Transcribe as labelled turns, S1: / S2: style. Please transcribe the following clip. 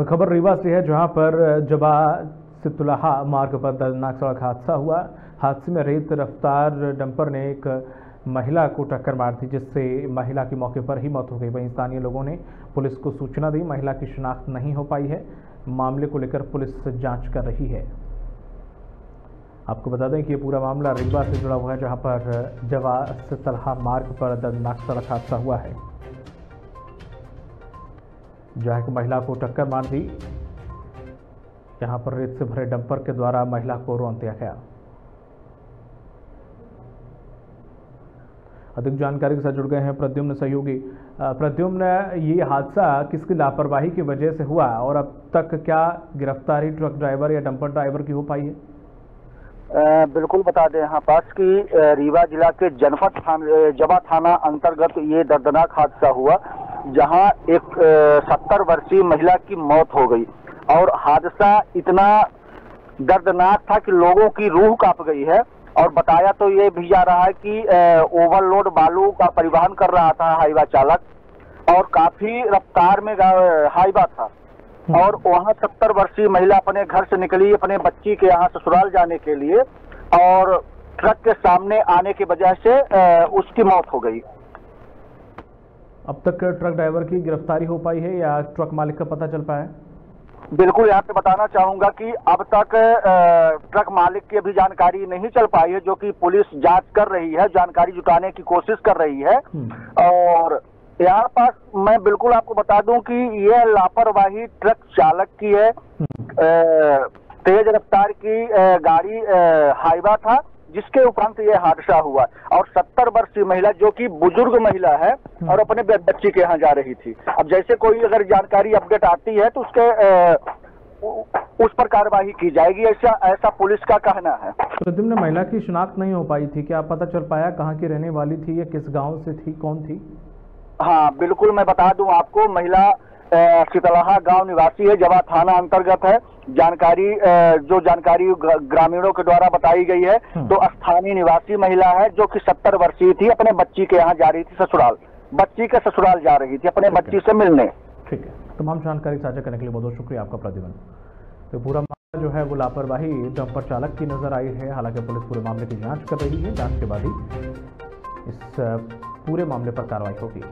S1: वह खबर रीवा से है जहाँ पर जबा सितुलहा मार्ग पर दर्दनाक सड़क हादसा हुआ। हादसे में रेत रफ्तार डंपर ने एक महिला को टक्कर मार दी, जिससे महिला की मौके पर ही मौत हो गई। वहीं स्थानीय लोगों ने पुलिस को सूचना दी, महिला की शिनाख्त नहीं हो पाई है। मामले को लेकर पुलिस जाँच कर रही है। आपको बता दें कि ये पूरा मामला रीवा से जुड़ा हुआ है, जहाँ पर जवा सितलहा मार्ग पर दर्दनाक सड़क हादसा हुआ है। जहाँ एक महिला को टक्कर मार दी। यहाँ पर रेत से भरे डंपर के द्वारा महिला को रोन दिया गया। अधिक जानकारी के साथ जुड़ गए हैं प्रद्युम्न सहयोगी। प्रद्युम्न, ये हादसा किसकी लापरवाही की वजह से हुआ और अब तक क्या गिरफ्तारी ट्रक ड्राइवर या डंपर ड्राइवर की हो पाई है?
S2: बिल्कुल बता दें यहाँ पास कि रीवा जिला के जनपद थाना जबा थाना अंतर्गत ये दर्दनाक हादसा हुआ। जहाँ एक सत्तर वर्षीय महिला की मौत हो गई। और हादसा इतना दर्दनाक था कि लोगों की रूह काँप गई है। और बताया तो ये भी जा रहा है कि ओवरलोड बालू का परिवहन कर रहा था हाईवा चालक। और काफ़ी रफ्तार में हाईवा था। और वहाँ सत्तर वर्षीय महिला अपने घर से निकली, अपने बच्ची के यहाँ ससुराल जाने के लिए। और ट्रक के सामने आने की वजह से उसकी मौत हो गई।
S1: अब तक ट्रक ड्राइवर की गिरफ्तारी हो पाई है या ट्रक मालिक का पता चल पाया है
S2: बिल्कुल यहाँ पे बताना चाहूँगा कि अब तक ट्रक मालिक की अभी जानकारी नहीं चल पाई है जो कि पुलिस जाँच कर रही है जानकारी जुटाने की कोशिश कर रही है
S1: हम्म।
S2: और यहाँ पास मैं बिल्कुल आपको बता दूँ कि यह लापरवाही ट्रक चालक की है
S1: हम्म।
S2: तेज रफ्तार की गाड़ी हाईवा था जिसके उपरांत यह हादसा हुआ। और सत्तर वर्षीय महिला जो कि बुज़ुर्ग महिला है और अपने ब- बच्ची के यहाँ जा रही थी। अब जैसे कोई अगर जानकारी अपडेट आती है तो उसके उस पर कार्रवाई की जाएगी। ऐसा ऐसा पुलिस का कहना है।
S1: प्रद्युम्न महिला की शिनाख्त नहीं हो पाई थी। क्या पता चल पाया कहाँ की रहने वाली थी या किस गाँव से थी कौन थी?
S2: हाँ बिल्कुल मैं बता दूँ आपको। महिला शीतलहा गाँव निवासी है जवा थाना अंतर्गत है। जानकारी जो जानकारी ग्रामीणों के द्वारा बताई गई है
S1: हम्म।
S2: तो स्थानीय निवासी महिला है जो कि सत्तर वर्षीय थी अपने बच्ची के यहाँ जा रही थी ससुराल। बच्ची के ससुराल जा रही थी अपने बच्ची से मिलने।
S1: ठीक है। तमाम जानकारी साझा करने के लिए बहुत बहुत शुक्रिया आपका प्रतिबंध तो पूरा मामला जो है वो लापरवाही डंपर चालक की नज़र आई है। हालाँकि पुलिस पूरे मामले की जाँच कर रही है। जाँच के बाद ही इस पूरे मामले पर कार्रवाई होगी।